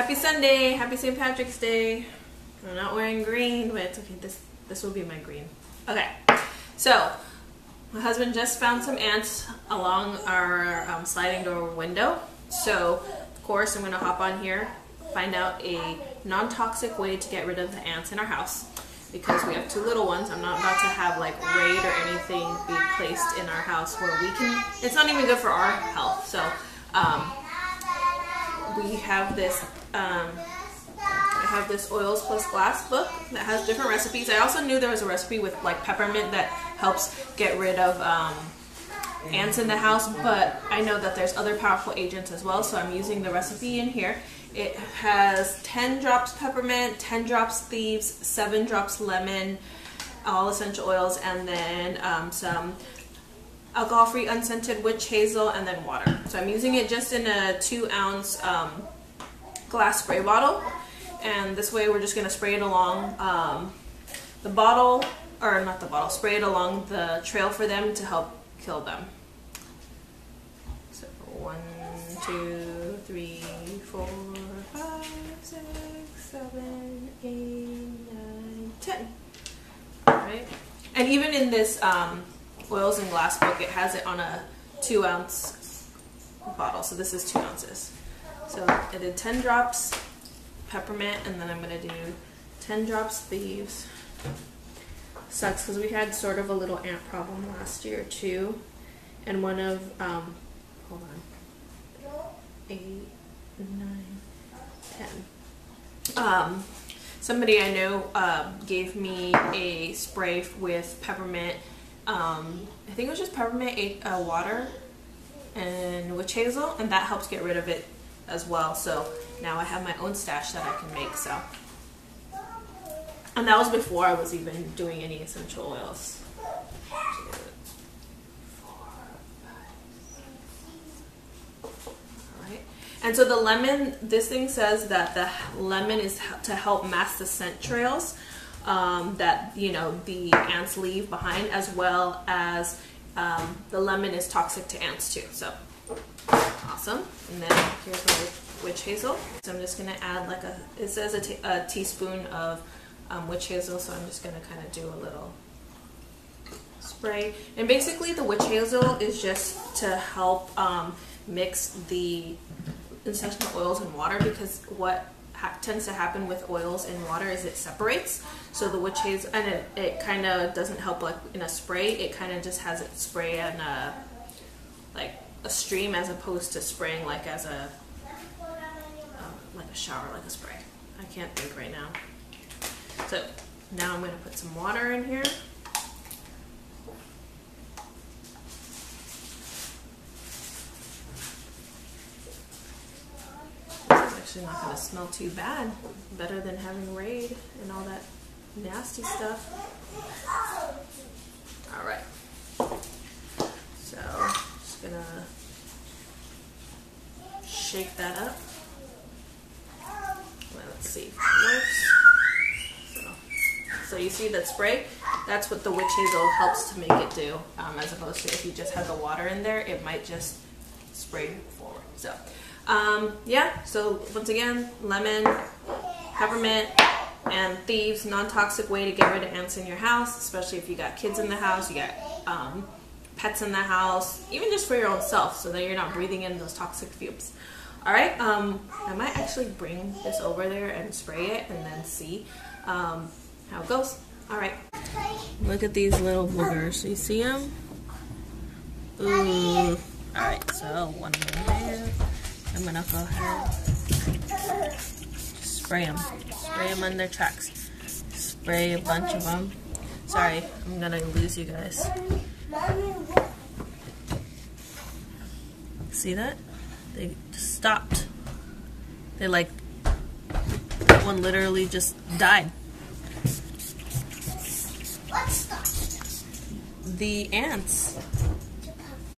Happy Sunday, happy St. Patrick's Day. I'm not wearing green, but it's okay. This this will be my green. Okay, so my husband just found some ants along our um, sliding door window. So of course I'm gonna hop on here, find out a non-toxic way to get rid of the ants in our house because we have two little ones. I'm not about to have like raid or anything be placed in our house where we can. It's not even good for our health. So um, we have this. Um, I have this oils plus glass book that has different recipes. I also knew there was a recipe with like peppermint that helps get rid of um, ants in the house, but I know that there's other powerful agents as well, so I'm using the recipe in here. It has 10 drops peppermint, 10 drops thieves, 7 drops lemon, all essential oils, and then um, some alcohol-free unscented witch hazel, and then water. So I'm using it just in a 2 ounce um, glass spray bottle, and this way we're just going to spray it along um, the bottle, or not the bottle, spray it along the trail for them to help kill them. So one, two, three, four, five, six, seven, eight, nine, ten. Alright. And even in this um, oils and glass book, it has it on a two ounce bottle. So this is two ounces. So I did 10 drops peppermint and then I'm going to do 10 drops thieves. Sucks because we had sort of a little ant problem last year too. And one of, um, hold on, eight, nine, ten. Um, somebody I know uh, gave me a spray with peppermint. Um, I think it was just peppermint uh, water and witch hazel, and that helps get rid of it as well. So now I have my own stash that I can make. So, and that was before I was even doing any essential oils. And so the lemon, this thing says that the lemon is to help mask the scent trails um, that you know the ants leave behind, as well as um, the lemon is toxic to ants too. So awesome. And then here's my witch hazel. So I'm just gonna add like a. It says a, a teaspoon of um, witch hazel, so I'm just gonna kind of do a little spray. And basically, the witch hazel is just to help um, mix the essential oils and water because what tends to happen with oils and water is it separates. So the witch hazel, and it, it kind of doesn't help like in a spray. It kind of just has it spray in a like a stream as opposed to spraying like as a um, like a shower, like a spray. I can't think right now. So now I'm going to put some water in here. Actually not going to smell too bad. Better than having Raid and all that nasty stuff. All right. So, just going to shake that up. Well, let's see. So, so you see that spray? That's what the witch hazel helps to make it do, um, as opposed to if you just have the water in there, it might just spray forward. So. Um, yeah, so once again, lemon, peppermint, and thieves, non-toxic way to get rid of ants in your house, especially if you got kids in the house, you got um, pets in the house, even just for your own self, so that you're not breathing in those toxic fumes. All right, um, I might actually bring this over there and spray it and then see um, how it goes. All right, look at these little boogers. You see them? Ooh. All right, so one there. I'm gonna go ahead spray them. Spray them on their tracks. Spray a bunch of them. Sorry, I'm gonna lose you guys. See that? They just stopped. They like, that one literally just died. The ants.